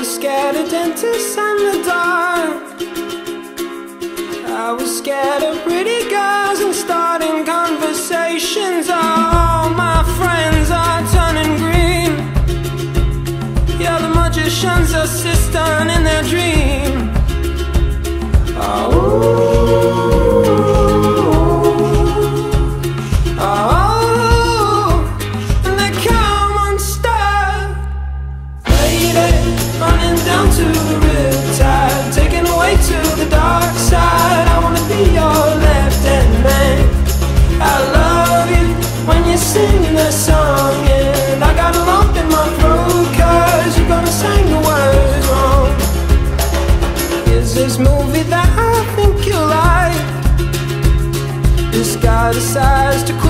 was scared of dentists and the dark. I was scared singing that song And I got a lump in my throat Cause you're gonna sing the words wrong. Is this movie that I think you like? This guy decides to quit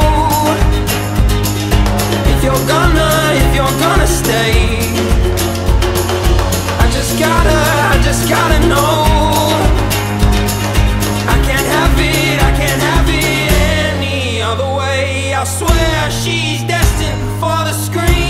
if you're gonna, if you're gonna stay. I just gotta, I just gotta know. I can't have it, I can't have it any other way. I swear she's destined for the screen.